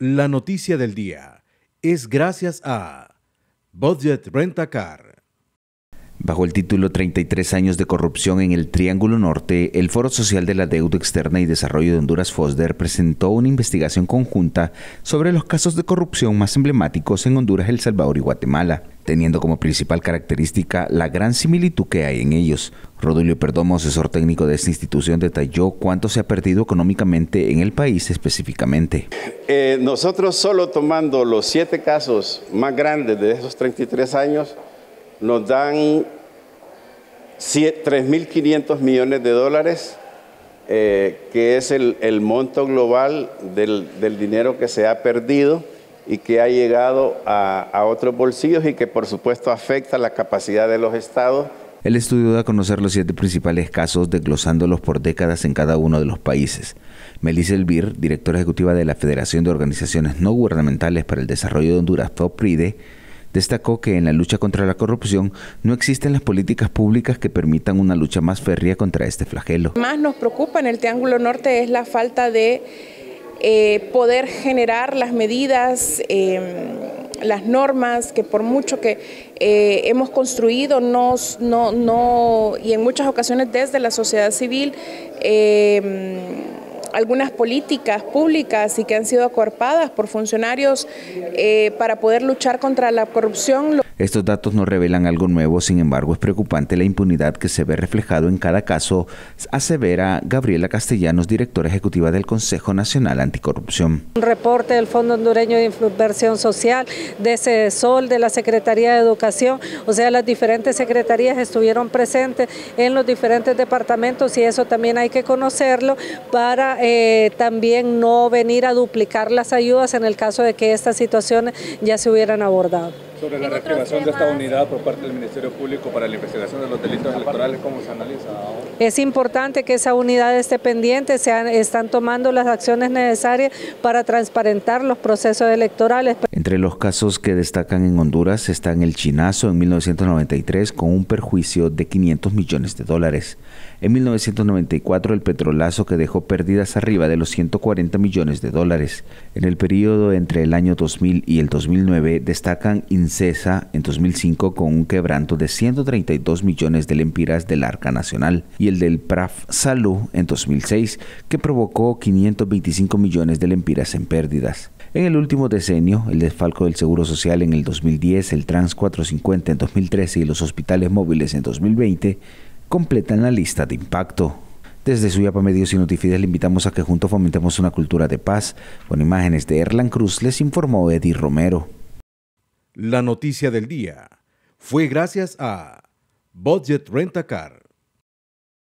La noticia del día es gracias a Budget Rentacar. Bajo el título 33 años de corrupción en el Triángulo Norte, el Foro Social de la Deuda Externa y Desarrollo de Honduras FOSDER presentó una investigación conjunta sobre los casos de corrupción más emblemáticos en Honduras, El Salvador y Guatemala, teniendo como principal característica la gran similitud que hay en ellos. Rodolio Perdomo, asesor técnico de esta institución, detalló cuánto se ha perdido económicamente en el país específicamente. Eh, nosotros solo tomando los siete casos más grandes de esos 33 años, nos dan 3.500 millones de dólares, eh, que es el, monto global del, dinero que se ha perdido y que ha llegado a, a otros bolsillos y que por supuesto afecta la capacidad de los estados el estudio da a conocer los siete principales casos, desglosándolos por décadas en cada uno de los países. Melissa Elvir, directora ejecutiva de la Federación de Organizaciones No Gubernamentales para el Desarrollo de Honduras, FOPRIDE, destacó que en la lucha contra la corrupción no existen las políticas públicas que permitan una lucha más férrea contra este flagelo. Más nos preocupa en el Triángulo Norte es la falta de eh, poder generar las medidas, em, las normas que por mucho que eh, hemos construido no, no, y en muchas ocasiones desde la sociedad civil, em, algunas políticas públicas y que han sido acuerpadas por funcionarios eh, para poder luchar contra la corrupción. Estos datos no revelan algo nuevo, sin embargo es preocupante la impunidad que se ve reflejado en cada caso, asevera Gabriela Castellanos, directora ejecutiva del Consejo Nacional Anticorrupción. Un reporte del Fondo Hondureño de Inversión Social, de CESOL, de la Secretaría de Educación, o sea, las diferentes secretarías estuvieron presentes en los diferentes departamentos y eso también hay que conocerlo para eh, también no venir a duplicar las ayudas en el caso de que estas situaciones ya se hubieran abordado sobre la reactivación de esta unidad por parte del Ministerio Público para la investigación de los delitos electorales, ¿cómo se analiza ahora? Es importante que esa unidad esté pendiente, se están tomando las acciones necesarias para transparentar los procesos electorales. Entre los casos que destacan en Honduras están el chinazo en 1993 con un perjuicio de 500 millones de dólares. En 1994 el petrolazo que dejó pérdidas arriba de los 140 millones de dólares. En el periodo entre el año 2000 y el 2009 destacan Incesa en 2005 con un quebranto de 132 millones de lempiras del Arca Nacional y el del PRAF Salud en 2006 que provocó 525 millones de lempiras en pérdidas. En el último decenio, el desfalco del Seguro Social en el 2010, el Trans 450 en 2013 y los hospitales móviles en 2020 completan la lista de impacto. Desde Suyapa Medios y Notifides le invitamos a que juntos fomentemos una cultura de paz. Con imágenes de Erlan Cruz les informó Eddie Romero. La noticia del día. Fue gracias a Budget Rentacar